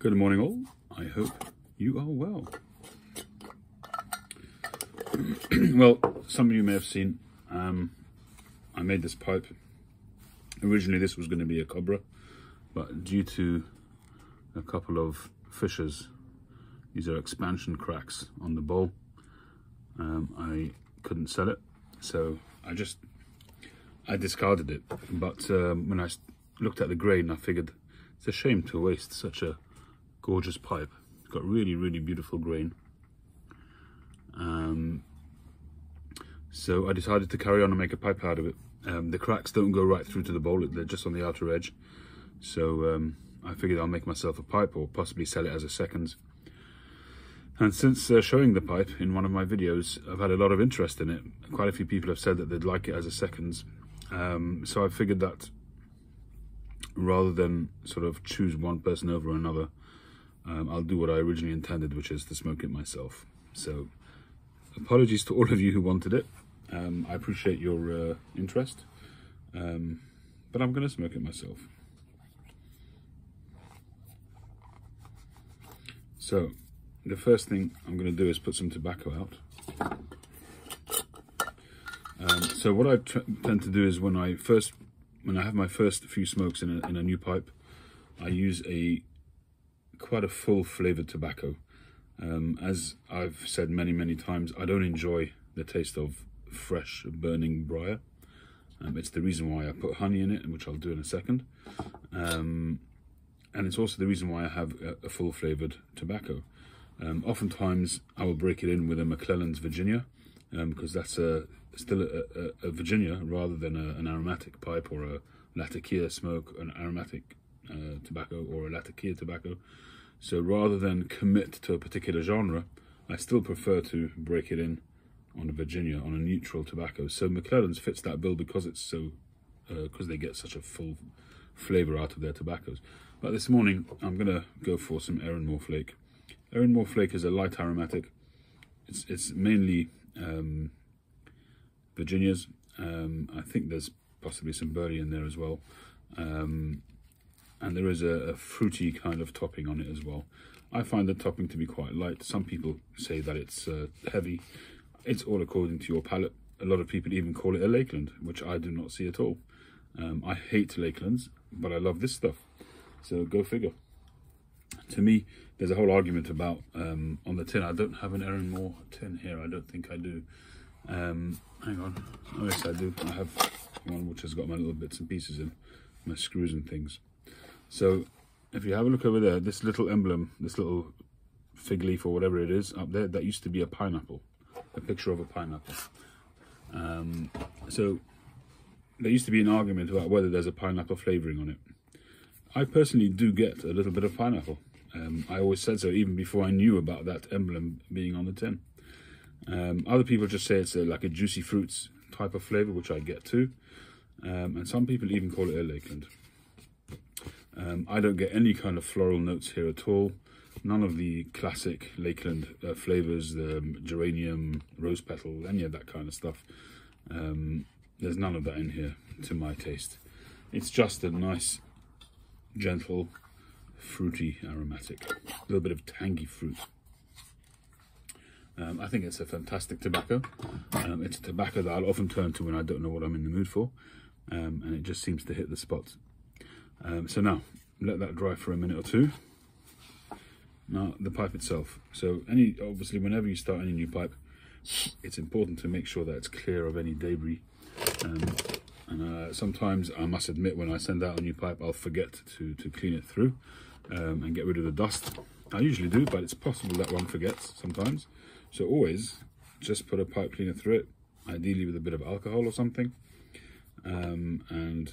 Good morning all. I hope you are well. well, some of you may have seen um, I made this pipe. Originally this was going to be a cobra, but due to a couple of fissures, these are expansion cracks on the bowl, um, I couldn't sell it. So I just, I discarded it. But um, when I looked at the grain, I figured it's a shame to waste such a gorgeous pipe. It's got really, really beautiful grain. Um, so I decided to carry on and make a pipe out of it. Um, the cracks don't go right through to the bowl, they're just on the outer edge. So um, I figured I'll make myself a pipe or possibly sell it as a seconds. And since uh, showing the pipe in one of my videos, I've had a lot of interest in it. Quite a few people have said that they'd like it as a seconds. Um, so I figured that rather than sort of choose one person over another, um, I'll do what I originally intended, which is to smoke it myself. So apologies to all of you who wanted it. Um, I appreciate your uh, interest, um, but I'm going to smoke it myself. So the first thing I'm going to do is put some tobacco out. Um, so what I tend to do is when I first, when I have my first few smokes in a, in a new pipe, I use a quite a full flavored tobacco. Um, as I've said many, many times, I don't enjoy the taste of fresh burning briar. Um, it's the reason why I put honey in it, which I'll do in a second. Um, and it's also the reason why I have a, a full flavoured tobacco. Um, oftentimes I will break it in with a McClelland's Virginia because um, that's a, still a, a, a, Virginia rather than an aromatic pipe or a Latakia smoke, an aromatic uh, tobacco or a Latakia tobacco. So rather than commit to a particular genre, I still prefer to break it in on a Virginia, on a neutral tobacco. So McClelland's fits that bill because it's so, because uh, they get such a full flavour out of their tobaccos. But this morning, I'm going to go for some Erin Flake. Erin Flake is a light aromatic. It's, it's mainly um, Virginias. Um, I think there's possibly some Burley in there as well. Um, and there is a, a, fruity kind of topping on it as well. I find the topping to be quite light. Some people say that it's uh, heavy. It's all according to your palate. A lot of people even call it a Lakeland, which I do not see at all. Um, I hate Lakelands, but I love this stuff. So go figure. To me, there's a whole argument about um, on the tin. I don't have an Erinmore tin here. I don't think I do. Um, hang on. Oh, yes, I do. I have one which has got my little bits and pieces in, my screws and things. So if you have a look over there, this little emblem, this little fig leaf or whatever it is up there, that used to be a pineapple, a picture of a pineapple. Um, so there used to be an argument about whether there's a pineapple flavouring on it. I personally do get a little bit of pineapple. Um, I always said so even before I knew about that emblem being on the tin. Um, other people just say it's a, like a juicy fruits type of flavour, which I get too. Um, and some people even call it a Lakeland. Um, I don't get any kind of floral notes here at all. None of the classic Lakeland uh, flavours, the um, geranium, rose petal, any of that kind of stuff. Um, there's none of that in here to my taste. It's just a nice gentle, fruity, aromatic. A little bit of tangy fruit. Um, I think it's a fantastic tobacco. Um, it's a tobacco that I'll often turn to when I don't know what I'm in the mood for. Um, and it just seems to hit the spot. Um, so now, let that dry for a minute or two. Now, the pipe itself. So, any obviously, whenever you start any new pipe, it's important to make sure that it's clear of any debris. Um, and uh, sometimes I must admit when I send out a new pipe I'll forget to, to clean it through um, and get rid of the dust. I usually do but it's possible that one forgets sometimes. So always just put a pipe cleaner through it, ideally with a bit of alcohol or something. Um, and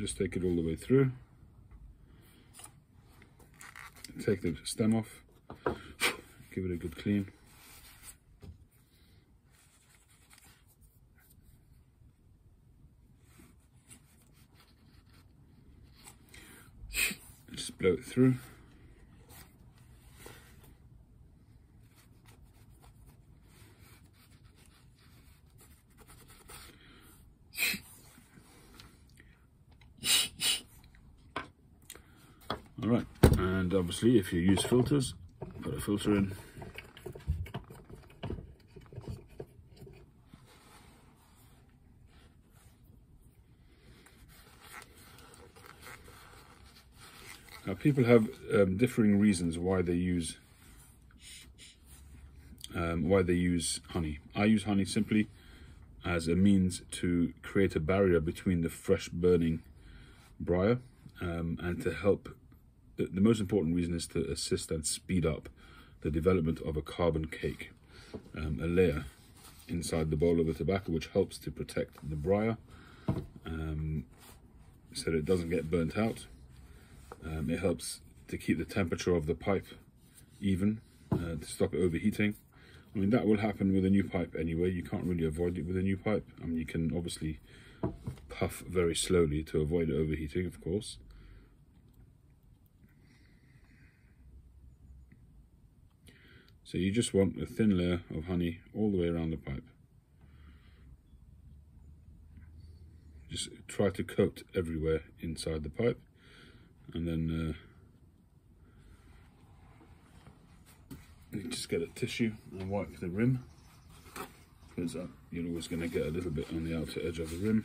just take it all the way through take the stem off, give it a good clean. Just blow it through. And obviously, if you use filters, put a filter in. Now, people have um, differing reasons why they use um, why they use honey. I use honey simply as a means to create a barrier between the fresh burning briar um, and to help. The, most important reason is to assist and speed up the development of a carbon cake, um, a layer inside the bowl of the tobacco, which helps to protect the briar um, so that it doesn't get burnt out. Um, it helps to keep the temperature of the pipe even, uh, to stop it overheating. I mean, that will happen with a new pipe anyway. You can't really avoid it with a new pipe. I mean, you can obviously puff very slowly to avoid overheating, of course. So you just want a thin layer of honey all the way around the pipe. Just try to coat everywhere inside the pipe and then uh, you just get a tissue and wipe the rim because uh, you're always going to get a little bit on the outer edge of the rim.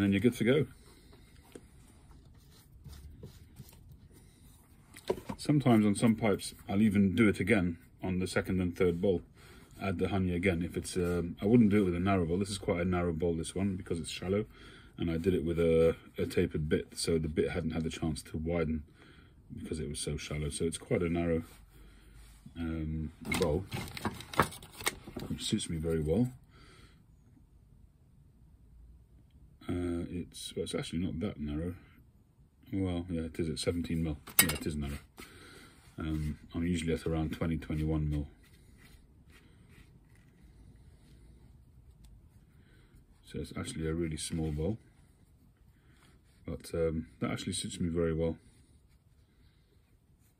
And then you're good to go. Sometimes on some pipes, I'll even do it again on the second and third bowl. Add the honey again. If it's, um, I wouldn't do it with a narrow bowl. This is quite a narrow bowl, this one, because it's shallow. And I did it with a, a tapered bit, so the bit hadn't had the chance to widen because it was so shallow. So it's quite a narrow um, bowl, which suits me very well. Uh, it's well, it's actually not that narrow. Well, yeah, it is at 17 mil. Yeah, it is narrow. Um, I'm usually at around 20, 21 mil. So it's actually a really small bowl. But um, that actually suits me very well.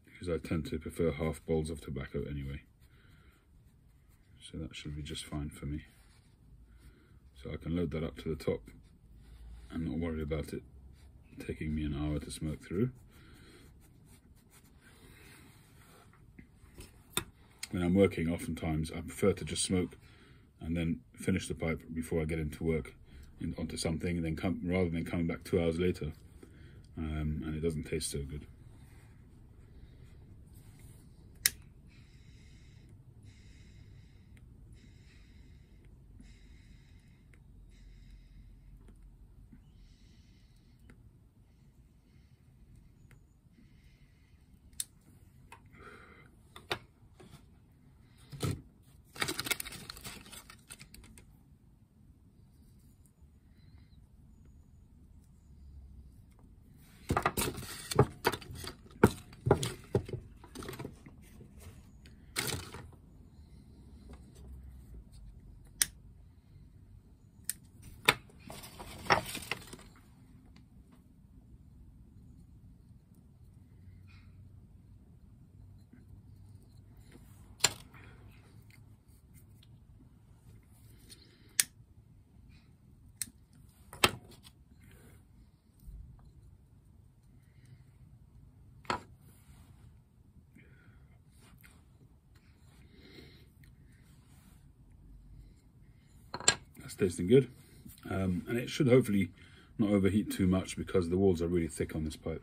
Because I tend to prefer half bowls of tobacco anyway. So that should be just fine for me. So I can load that up to the top and not worried about it taking me an hour to smoke through. When I'm working, oftentimes I prefer to just smoke and then finish the pipe before I get into work in, onto something, and then come rather than coming back two hours later, um, and it doesn't taste so good. That's tasting good. Um, and it should hopefully not overheat too much because the walls are really thick on this pipe.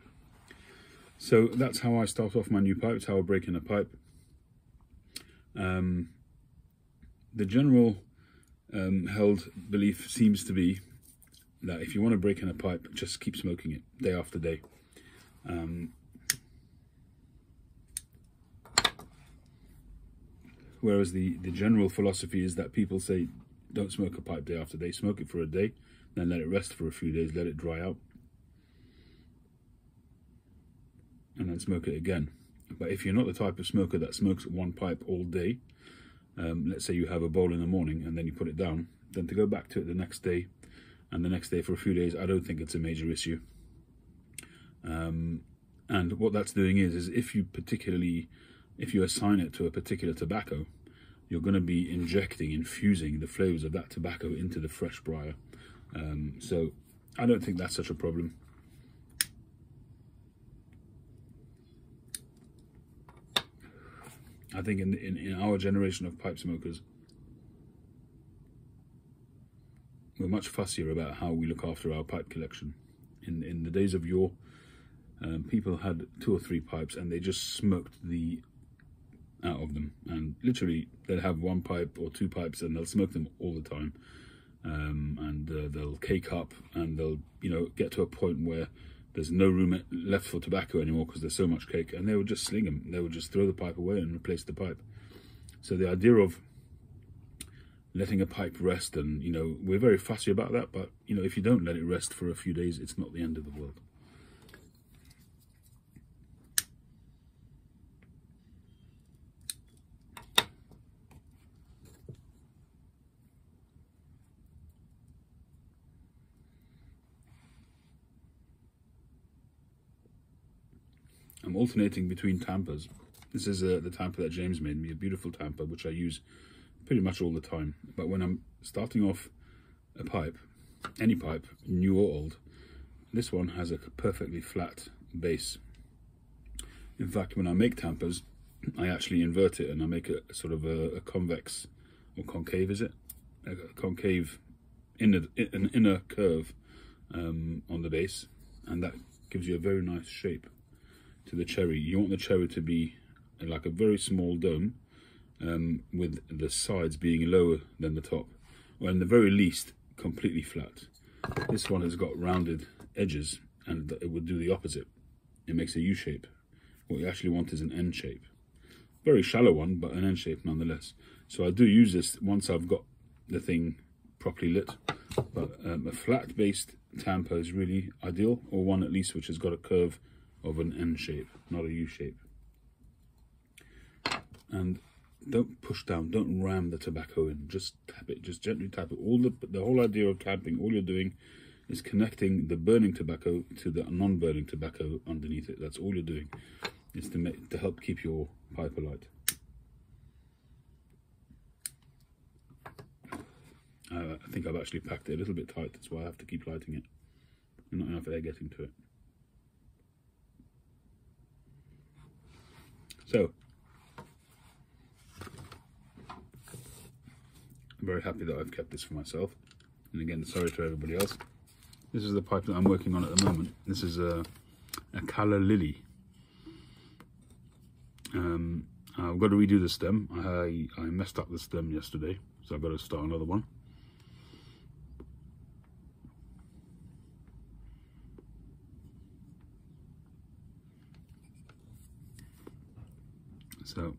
So that's how I start off my new pipe, it's how I break in a pipe. Um, the general um, held belief seems to be that if you want to break in a pipe, just keep smoking it day after day. Um, whereas the, the general philosophy is that people say don't smoke a pipe day after day. Smoke it for a day, then let it rest for a few days, let it dry out, and then smoke it again. But if you're not the type of smoker that smokes one pipe all day, um, let's say you have a bowl in the morning and then you put it down, then to go back to it the next day and the next day for a few days, I don't think it's a major issue. Um, and what that's doing is, is if you particularly, if you assign it to a particular tobacco, you're going to be injecting, infusing the flavors of that tobacco into the fresh briar. Um, so I don't think that's such a problem. I think in, in, in our generation of pipe smokers, we're much fussier about how we look after our pipe collection. In in the days of yore, um, people had two or three pipes and they just smoked the out of them. And literally, they'll have one pipe or two pipes and they'll smoke them all the time. Um, and uh, they'll cake up and they'll, you know, get to a point where there's no room left for tobacco anymore because there's so much cake. And they would just sling them. They would just throw the pipe away and replace the pipe. So the idea of letting a pipe rest and, you know, we're very fussy about that. But, you know, if you don't let it rest for a few days, it's not the end of the world. I'm alternating between tampers. This is uh, the tamper that James made me, a beautiful tamper, which I use pretty much all the time. But when I'm starting off a pipe, any pipe, new or old, this one has a perfectly flat base. In fact, when I make tampers, I actually invert it and I make a, a sort of a, a, convex or concave, is it? A, concave inner, an inner curve um, on the base, and that gives you a very nice shape to the cherry. You want the cherry to be like a very small dome um, with the sides being lower than the top. Or in the very least, completely flat. This one has got rounded edges and it would do the opposite. It makes a U shape. What you actually want is an N shape. Very shallow one, but an N shape nonetheless. So I do use this once I've got the thing properly lit. But um, a flat-based tamper is really ideal, or one at least which has got a curve of an N shape, not a U shape. And don't push down, don't ram the tobacco in, just tap it, just gently tap it. All the, the whole idea of tapping, all you're doing is connecting the burning tobacco to the non-burning tobacco underneath it. That's all you're doing, is to, make, to help keep your pipe alight. Uh, I think I've actually packed it a little bit tight, that's why I have to keep lighting it. Not enough air getting to it. So, I'm very happy that I've kept this for myself. And again, sorry to everybody else. This is the pipe that I'm working on at the moment. This is a, a Calla Lily. Um, I've got to redo the stem. I, I messed up the stem yesterday, so I've got to start another one. So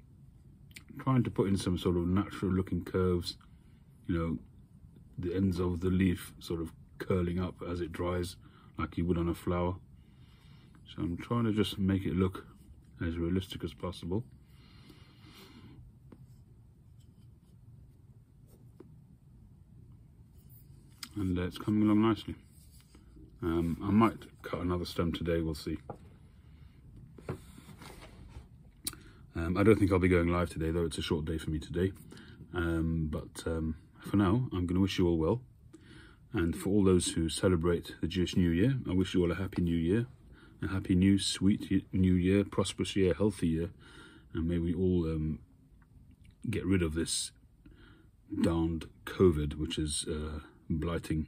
trying to put in some sort of natural looking curves, you know, the ends of the leaf sort of curling up as it dries like you would on a flower. So I'm trying to just make it look as realistic as possible. And uh, it's coming along nicely. Um, I might cut another stem today, we'll see. Um, I don't think I'll be going live today, though it's a short day for me today. Um, but um, for now, I'm going to wish you all well. And for all those who celebrate the Jewish New Year, I wish you all a happy New Year, a happy new, sweet New Year, prosperous year, healthy year, and may we all um, get rid of this darned COVID, which is uh, blighting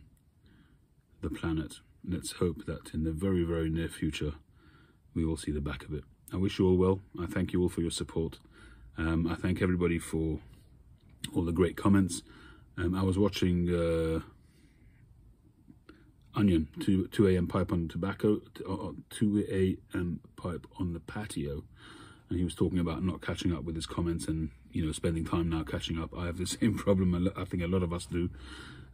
the planet. Let's hope that in the very, very near future, we will see the back of it. I wish you all well. I thank you all for your support. Um, I thank everybody for all the great comments. Um, I was watching uh, Onion, 2, 2 a.m. pipe on tobacco, uh, 2 a.m. pipe on the patio. And he was talking about not catching up with his comments and, you know, spending time now catching up. I have the same problem. I think a lot of us do.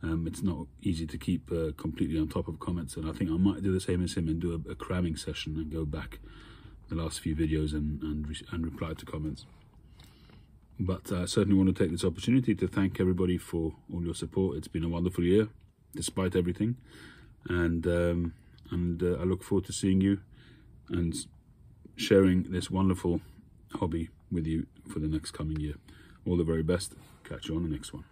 Um, it's not easy to keep uh, completely on top of comments. And I think I might do the same as him and do a, a cramming session and go back the last few videos and, and, and reply to comments. But I uh, certainly want to take this opportunity to thank everybody for all your support. It's been a wonderful year, despite everything. And, um, and uh, I look forward to seeing you and sharing this wonderful hobby with you for the next coming year. All the very best. Catch you on the next one.